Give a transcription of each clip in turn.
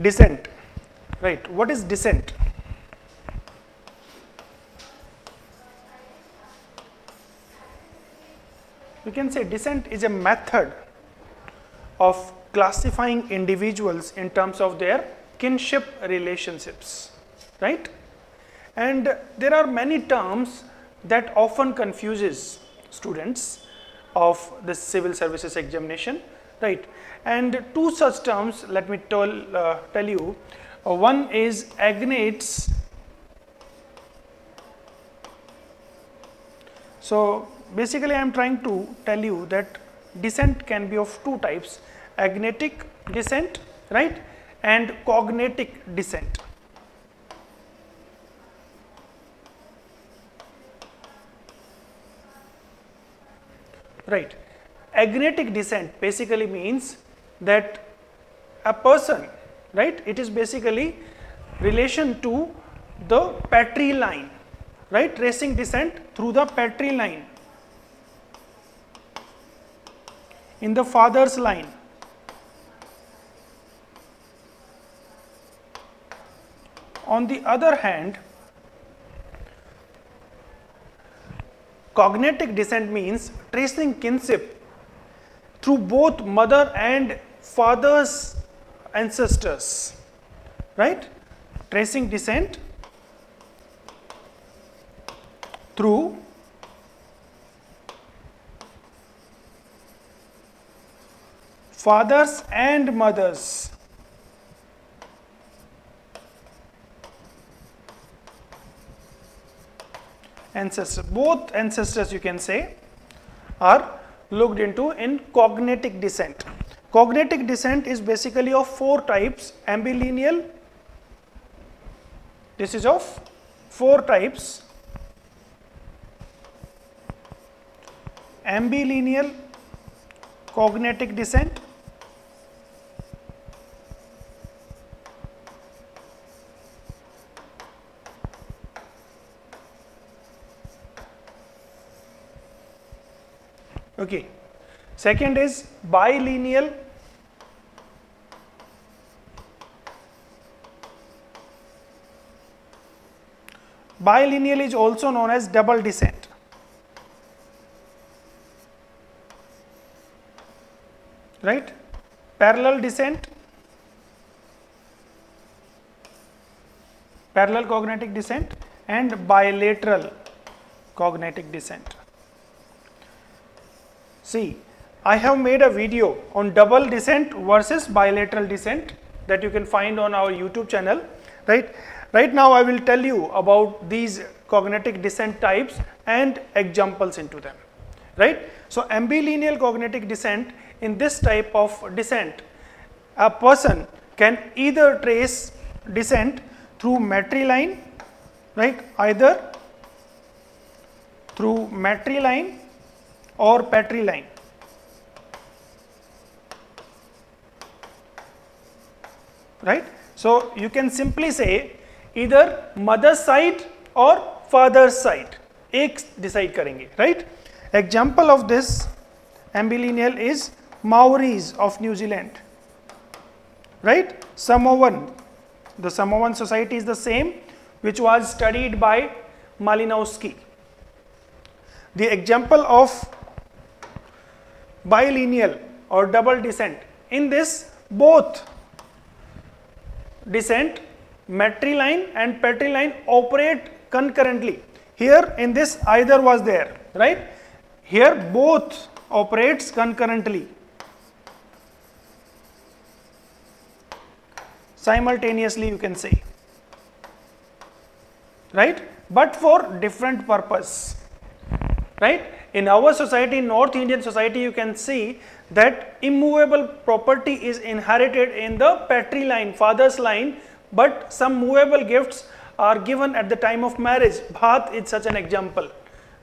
descent, right? What is descent? We can say descent is a method of classifying individuals in terms of their kinship relationships, right? And there are many terms that often confuses students of the civil services examination, right? And two such terms, let me tell, uh, tell you. Uh, one is agnates. So basically I am trying to tell you that descent can be of two types, agnatic descent, right? And cognatic descent. Right. Agnatic descent basically means that a person, right, it is basically relation to the patriline, right, tracing descent through the patriline in the father's line. On the other hand, cognatic descent means tracing kinship through both mother and father's ancestors, right? Tracing descent through fathers and mothers. Ancestors, both ancestors you can say are looked into in cognatic descent. Cognatic descent is basically of four types ambilineal. This is of four types ambilineal cognatic descent, Okay. Second is bilineal. Bilineal is also known as double descent. Right? Parallel descent. Parallel cognatic descent and bilateral cognatic descent. See, I have made a video on double descent versus bilateral descent that you can find on our YouTube channel, right? Right now I will tell you about these cognatic descent types and examples into them, right? So ambilineal cognatic descent, in this type of descent, a person can either trace descent through matriline, right? Either through matriline or patriline. Right? So you can simply say either mother side or father side. एक decide करेंगे, right? Example of this ambilineal is Maoris of New Zealand, right? Samoan, the Samoan society is the same, which was studied by Malinowski. The example of bilineal or double descent. In this, both descent, matriline and patriline operate concurrently. Here in this either was there, right? Here both operates concurrently. Simultaneously you can say, right? But for different purpose, right? In our society, North Indian society, you can see that immovable property is inherited in the patriline, father's line, but some movable gifts are given at the time of marriage. Bhat is such an example,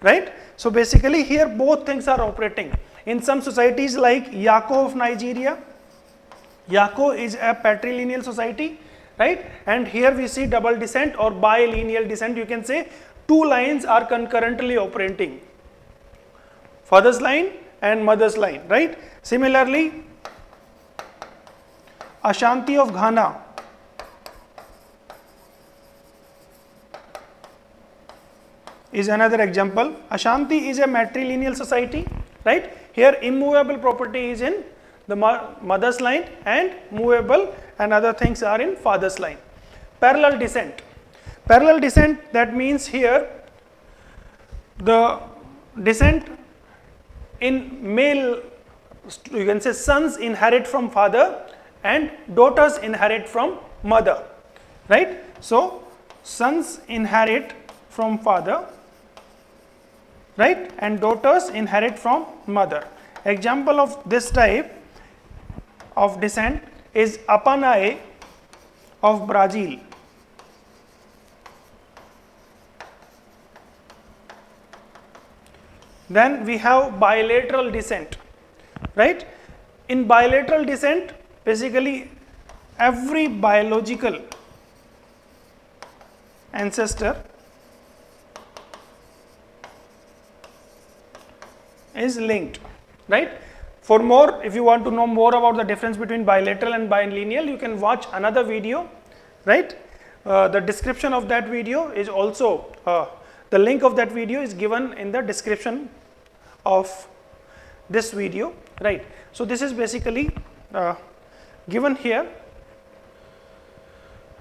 right? So basically here both things are operating. In some societies like Yako of Nigeria, Yako is a patrilineal society, right? And here we see double descent or bilineal descent, you can say two lines are concurrently operating father's line and mother's line, right? Similarly, Ashanti of Ghana. is another example. Ashanti is a matrilineal society, right? Here immovable property is in the mother's line and movable and other things are in father's line. Parallel descent. Parallel descent that means here the descent in male you can say sons inherit from father and daughters inherit from mother right. So, sons inherit from father right and daughters inherit from mother. Example of this type of descent is Apinaye of Brazil. Then we have bilateral descent, right? In bilateral descent, basically every biological ancestor is linked, right? For more, if you want to know more about the difference between bilateral and bilineal, you can watch another video, right? Uh, the description of that video is also, uh, the link of that video is given in the description of this video, right? So, this is basically uh, given here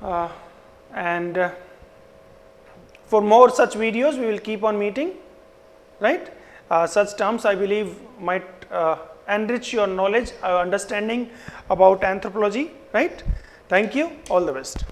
uh, and uh, for more such videos, we will keep on meeting, right? Uh, such terms I believe might uh, enrich your knowledge, uh, understanding about anthropology, right? Thank you, all the best.